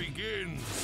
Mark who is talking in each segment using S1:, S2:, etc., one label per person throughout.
S1: begins.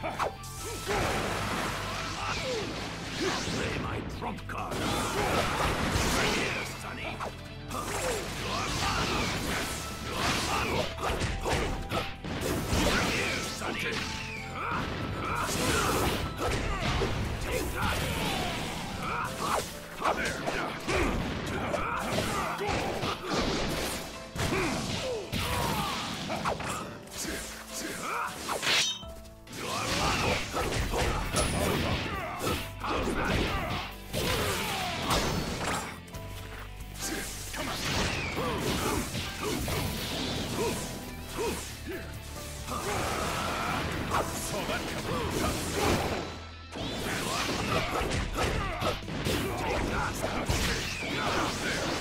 S2: Play my trump card! Over here, Sonny! You're mine! You're mine! Over here, Sonny!
S1: Saw that coming. Okay.